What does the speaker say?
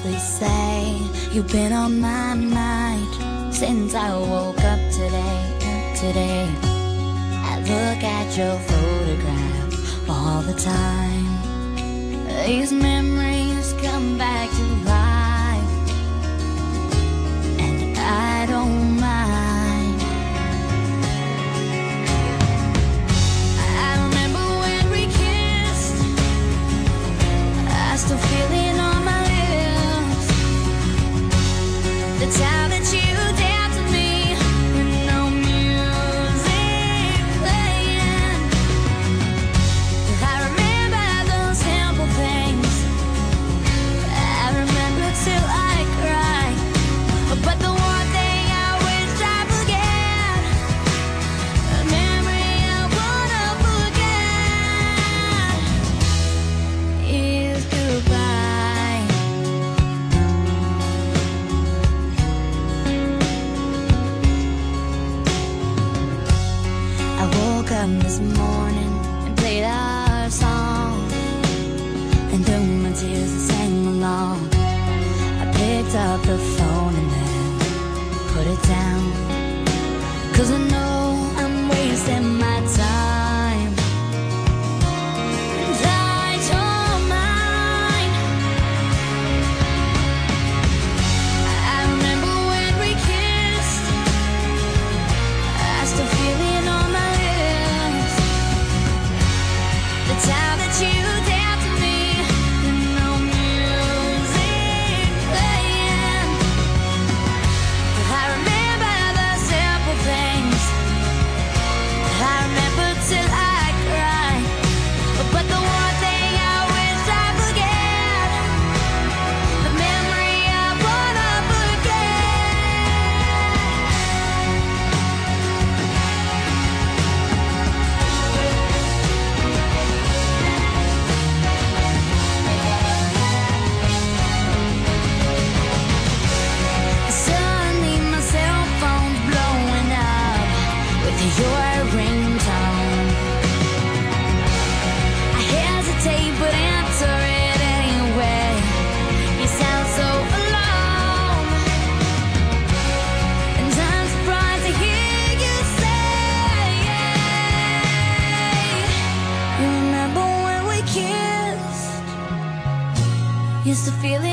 They say. You've been on my mind Since I woke up today, today. I look at your photograph all the time. These memories sun this morning and played out. down. is the feeling